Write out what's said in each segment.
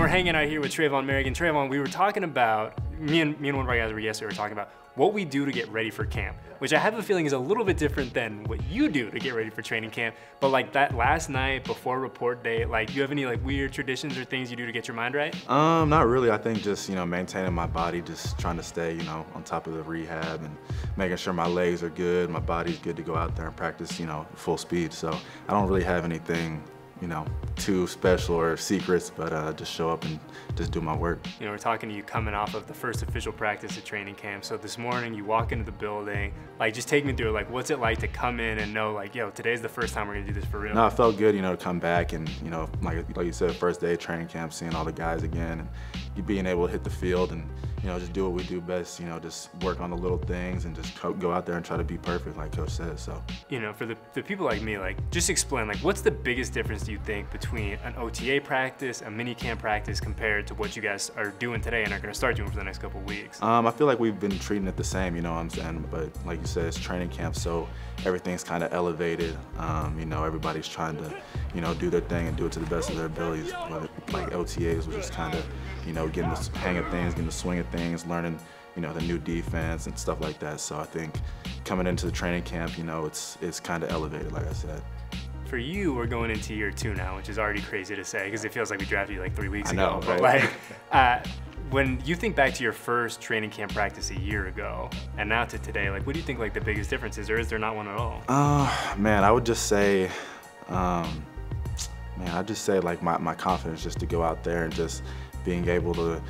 we're hanging out here with Tre'von Moehrig. Tre'von, we were talking about, me and, me and one of our guys were yesterday, we were talking about what we do to get ready for camp, which I have a feeling is a little bit different than what you do to get ready for training camp. But like that last night before report day, like you have any like weird traditions or things you do to get your mind right? Um, not really. I think just, you know, maintaining my body, just trying to stay, you know, on top of the rehab and making sure my legs are good, my body's good to go out there and practice, you know, full speed. So I don't really have anything you know, too special or secrets, but uh, just show up and just do my work. You know, we're talking to you coming off of the first official practice at training camp. So this morning you walk into the building, like just take me through like what's it like to come in and know like, yo, today's the first time we're gonna do this for real. No, it felt good, you know, to come back and, you know, like, like you said, first day training camp, seeing all the guys again and being able to hit the field and, you know, just do what we do best, you know, just work on the little things and just go out there and try to be perfect like coach says, so. You know, for the, the people like me, like just explain, like what's the biggest difference do you think between an OTA practice, a mini camp practice compared to what you guys are doing today and are gonna start doing for the next couple weeks? Um, I feel like we've been treating it the same, you know what I'm saying? But like you said, it's training camp, so everything's kind of elevated. Um, you know, everybody's trying to, you know, do their thing and do it to the best of their abilities. But like OTAs, we're just kind of, you know, getting the hang of things, getting the swing of things, learning, you know, the new defense and stuff like that. So I think coming into the training camp, you know, it's it's kind of elevated, like I said. For you, we're going into year two now, which is already crazy to say because it feels like we drafted you like three weeks I know, ago. But like, uh, when you think back to your first training camp practice a year ago and now to today, like, what do you think like the biggest difference is, or is there not one at all? Uh, man, I would just say, um, man, I'd just say like my, my confidence just to go out there and just being able to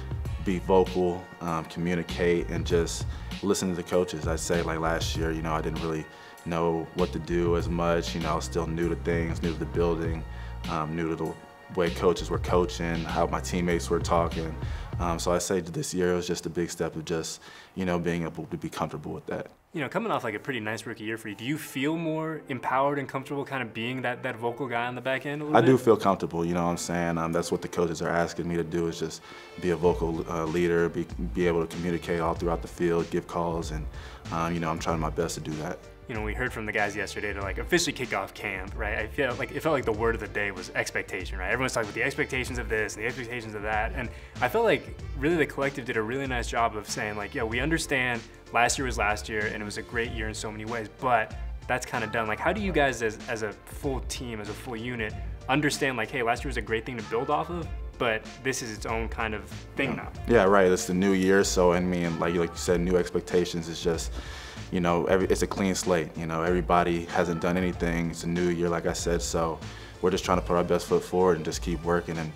be vocal, um, communicate, and just listen to the coaches. I'd say like last year, you know, I didn't really know what to do as much. You know, I was still new to things, new to the building, um, new to the way coaches were coaching, how my teammates were talking. Um, so I say this year was just a big step of just, you know, being able to be comfortable with that. You know, coming off like a pretty nice rookie year for you, do you feel more empowered and comfortable kind of being that, that vocal guy on the back end I bit? do feel comfortable, you know what I'm saying? Um, that's what the coaches are asking me to do is just be a vocal uh, leader, be, be able to communicate all throughout the field, give calls, and, um, you know, I'm trying my best to do that you know, we heard from the guys yesterday to like officially kick off camp, right? I feel like it felt like the word of the day was expectation, right? Everyone's talking about the expectations of this and the expectations of that. And I felt like really the collective did a really nice job of saying like, yeah, we understand last year was last year and it was a great year in so many ways, but that's kind of done. Like, how do you guys as, as a full team, as a full unit, understand like, hey, last year was a great thing to build off of, but this is its own kind of thing yeah. now. Yeah, right. It's the new year, so I mean, like like you said, new expectations is just you know, every, it's a clean slate. You know, everybody hasn't done anything. It's a new year, like I said, so we're just trying to put our best foot forward and just keep working, and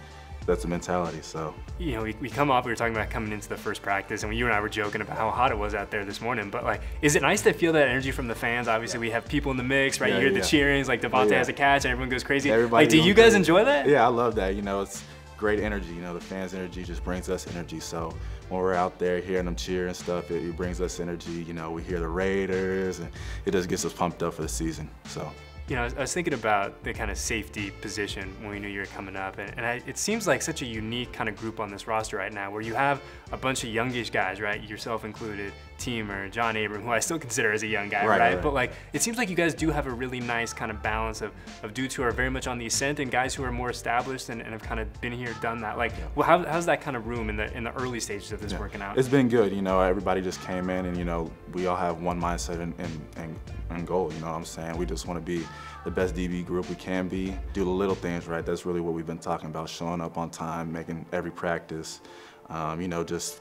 that's the mentality, so. You know, we, we come off, we were talking about coming into the first practice, and you and I were joking about how hot it was out there this morning, but like, is it nice to feel that energy from the fans? Obviously, we have people in the mix, right? Yeah, you hear yeah. the cheerings, like Davante Yeah. has a catch, and everyone goes crazy. Everybody like, do you guys crazy. enjoy that? Yeah, I love that. You know, it's great energy. You know, the fans' energy just brings us energy. So when we're out there hearing them cheer and stuff, it, it brings us energy. You know, we hear the Raiders, and it just gets us pumped up for the season. So. You know, I was, thinking about the kind of safety position when we knew you were coming up, and, and I, it seems like such a unique kind of group on this roster right now, where you have a bunch of youngish guys, right, yourself included, Teamer, John Abram, who I still consider as a young guy, right, Right, right. But like, it seems like you guys do have a really nice kind of balance of, of dudes who are very much on the ascent and guys who are more established and, and have kind of been here, done that. Like, well, how, how's that kind of room in the in the early stages of this Yeah. working out? It's been good. You know, everybody just came in and, you know, we all have one mindset and, and, and, and goal. You know what I'm saying? We just want to be the best DB group we can be, do the little things right. That's really what we've been talking about, showing up on time, making every practice, um, you know, just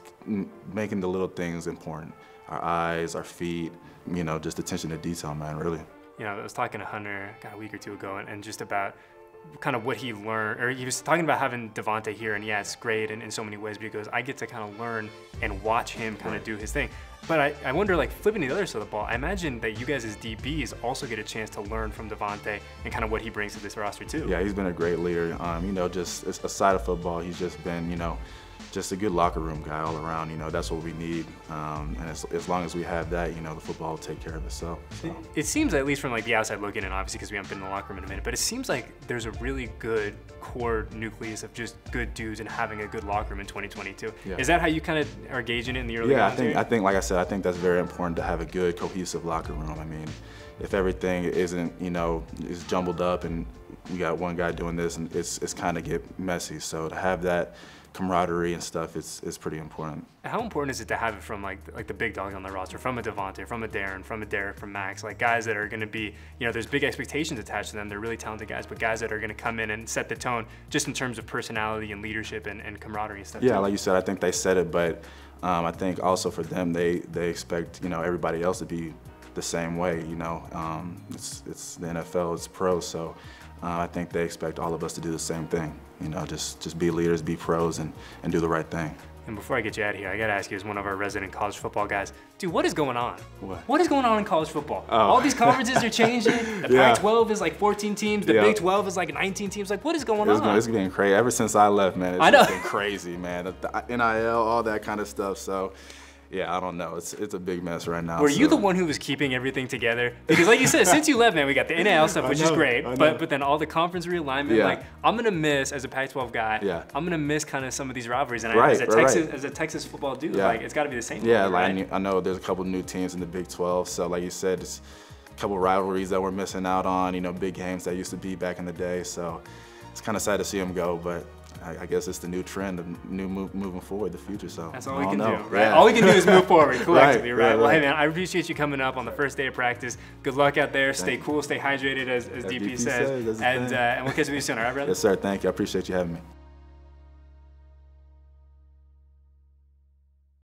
making the little things important. Our eyes, our feet, you know, just attention to detail, man, really. you know, I was talking to Hunter God, a week or two ago, and, and just about kind of what he learned, or he was talking about having Davante here, and yeah, it's great in, in so many ways because I get to kind of learn and watch him kind of do his thing. But I, I wonder, like flipping to the other side of the ball, I imagine that you guys as DBs also get a chance to learn from Davante and kind of what he brings to this roster too. Yeah, he's been a great leader. Um, you know, just aside of football, he's just been, you know, just a good locker room guy all around. You know, that's what we need. Um, and as, as long as we have that, you know, the football will take care of itself. So. It seems, at least from like the outside looking in, obviously because we haven't been in the locker room in a minute, but it seems like there's a really good core nucleus of just good dudes and having a good locker room in 2022. Yeah. Is that how you kind of are gauging it in the early Yeah, I think here? I think like I said, I think that's very important to have a good cohesive locker room. I mean, if everything isn't you know is jumbled up and we got one guy doing this and it's it's kind of get messy. So to have that camaraderie and stuff is, is pretty important. How important is it to have it from like like the big dogs on the roster, from a Davante, from a Darren, from a Derek, from Max, like guys that are going to be, you know, there's big expectations attached to them. They're really talented guys, but guys that are going to come in and set the tone just in terms of personality and leadership and, and camaraderie and stuff. Yeah, too. like you said, I think they said it, but um, I think also for them, they they expect you know everybody else to be the same way. You know, um, it's it's the NFL, it's pro, so uh, I think they expect all of us to do the same thing. You know, just just be leaders, be pros, and and do the right thing. And before I get you out of here, I gotta ask you, as one of our resident college football guys, dude, what is going on? What? What is going on in college football? Oh. All these conferences are changing. The Yeah. Pac-12 is like 14 teams. The Yeah. Big 12 is like 19 teams. Like, what is going It's on? been, it's been crazy. Ever since I left, man, it's I know. just been crazy, man. The the NIL, all that kind of stuff. So, yeah, I don't know. It's it's a big mess right now. Were you the one who was keeping everything together? Because, like you said, since you left, man, we got the NIL stuff, I which is great. But but then all the conference realignment, Yeah. like I'm gonna miss as a Pac-12 guy. Yeah. I'm gonna miss kind of some of these rivalries, and I, Right, as a right, Texas right. as a Texas football dude, Yeah. like it's got to be the same. Yeah, for like I, right? knew, I know there's a couple new teams in the Big 12. So like you said, it's a couple rivalries that we're missing out on. You know, big games that used to be back in the day. So it's kind of sad to see them go, but I, I guess it's the new trend, the new move, moving forward, the future. So That's all we can know. do, right? Yeah. All we can do is move forward collectively, Right, right? right, Well, hey man, I appreciate you coming up on the first day of practice. Good luck out there. Stay Thank you. cool, stay hydrated, as, as As DP, DP says, says, and uh, and we'll catch you soon, all right, brother? Yes, sir. Thank you. I appreciate you having me.